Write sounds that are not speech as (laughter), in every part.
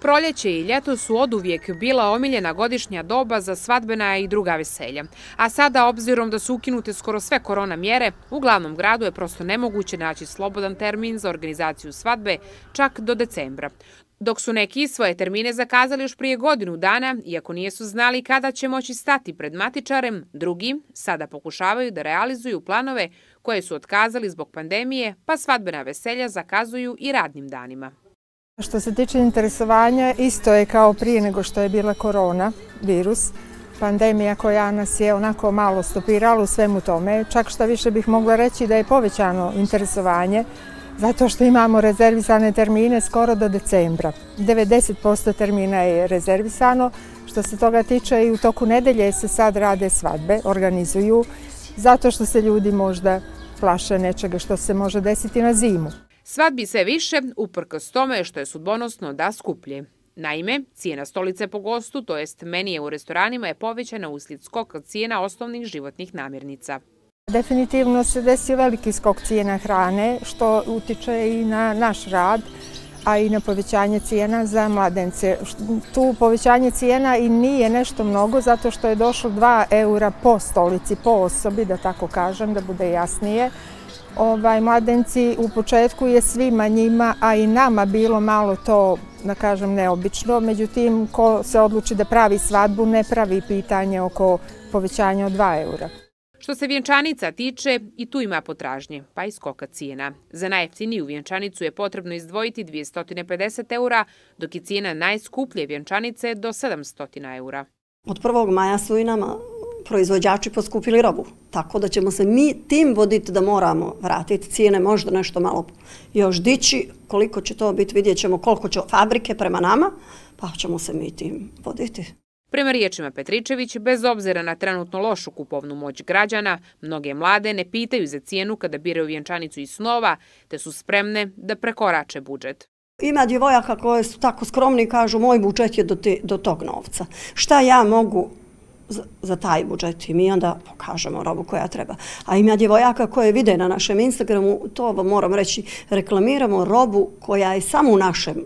Proljeće i ljeto su od uvijek bila omiljena godišnja doba za svadbena i druga veselja. A sada, obzirom da su ukinute skoro sve korona mjere, u glavnom gradu je prosto nemoguće naći slobodan termin za organizaciju svadbe čak do decembra. Dok su neki svoje termine zakazali još prije godinu dana, iako nijesu znali kada će moći stati pred matičarem, drugi sada pokušavaju da realizuju planove koje su otkazali zbog pandemije, pa svadbena veselja zakazuju i radnim danima. Što se tiče interesovanja, isto je kao prije nego što je bila korona, virus, pandemija koja nas je onako malo stopirala u svemu tome. Čak što više bih mogla reći da je povećano interesovanje, zato što imamo rezervisane termine skoro do decembra. 90% termina je rezervisano. Što se toga tiče i u toku nedelje se sad rade svadbe, organizuju, zato što se ljudi možda plaše nečega što se može desiti na zimu. Svadbi sve više, uprkos tome što je sudbonosno da skuplje. Naime, cijena stolice po gostu, to jest menije u restoranima, je povećana uslijed skoka cijena osnovnih životnih namirnica. Definitivno se desio veliki skok cijena hrane, što utiče i na naš rad, a i na povećanje cijena za mladence. Tu povećanje cijena i nije nešto mnogo, zato što je došlo 2 eura po stolici, po osobi, da tako kažem, da bude jasnije ovaj, mladenci u početku je svima njima, a i nama bilo malo to, da kažem, neobično. Međutim, ko se odluči da pravi svadbu, ne pravi pitanje oko povećanja od 2 eura. Što se vjenčanica tiče, i tu ima potražnje, pa i skoka cijena. Za najeftiniju vjenčanicu je potrebno izdvojiti 250 eura, dok je cijena najskuplje vjenčanice do 700 eura. Od 1. maja su i nama proizvođači poskupili robu. Tako da ćemo se mi tim voditi da moramo vratiti cijene možda nešto malo još dići. Koliko će to biti, vidjet ćemo koliko će fabrike prema nama, pa ćemo se mi tim voditi. Prema riječima Petričević, bez obzira na trenutno lošu kupovnu moć građana, mnoge mlade ne pitaju za cijenu kada biraju vjenčanicu i snova, te su spremne da prekorače budžet. Ima djevojaka koje su tako skromni i kažu moj budžet je do, te, do tog novca. Šta ja mogu za, taj budžet i mi onda pokažemo robu koja treba. A ima djevojaka koje vide na našem Instagramu, to vam moram reći, reklamiramo robu koja je samo u našem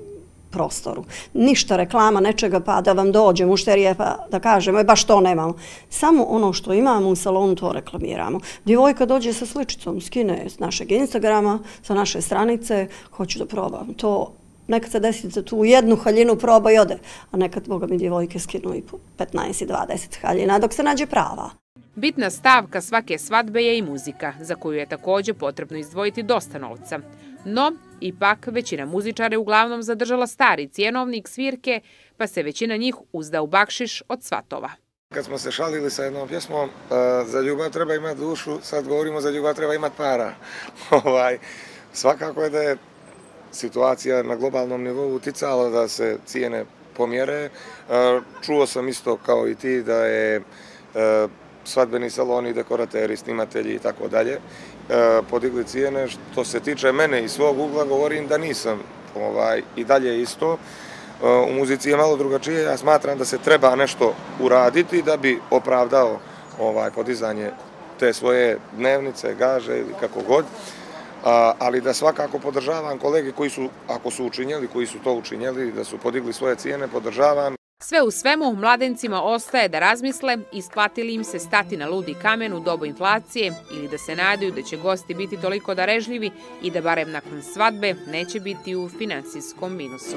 prostoru. Ništa reklama nečega pa da vam dođe mušterije pa da kažemo, e, baš to nemamo. Samo ono što imamo u salonu to reklamiramo. Djevojka dođe sa sličicom, skine s našeg Instagrama, sa naše stranice, hoću da probam. To nekad se desi da tu jednu haljinu proba i ode, a nekad, boga mi, djevojke skinu i 15 i 20 haljina, dok se nađe prava. Bitna stavka svake svadbe je i muzika, za koju je također potrebno izdvojiti dosta novca. No, ipak, većina muzičara je uglavnom zadržala stari cijenovnik svirke, pa se većina njih uzda u bakšiš od svatova. Kad smo se šalili sa jednom pjesmom, e, za ljubav treba imati dušu, sad govorimo za ljubav treba imati para. (laughs) Ovaj, svakako je da je situacija na globalnom nivou uticala da se cijene pomjere. E, čuo sam isto kao i ti da je e, svadbeni saloni, dekorateri, snimatelji i tako dalje e, podigli cijene. Što se tiče mene i svog ugla, govorim da nisam ovaj, i dalje isto. E, u muzici je malo drugačije. Ja smatram da se treba nešto uraditi da bi opravdao ovaj podizanje te svoje dnevnice, gaže ili kako god A, ali da svakako podržavam kolege koji su, ako su učinjeli, koji su to učinjeli, da su podigli svoje cijene, podržavam. Sve u svemu, mladencima ostaje da razmisle, isplatili im se stati na ludi kamen u dobu inflacije ili da se nadaju da će gosti biti toliko darežljivi i da barem nakon svadbe neće biti u financijskom minusu.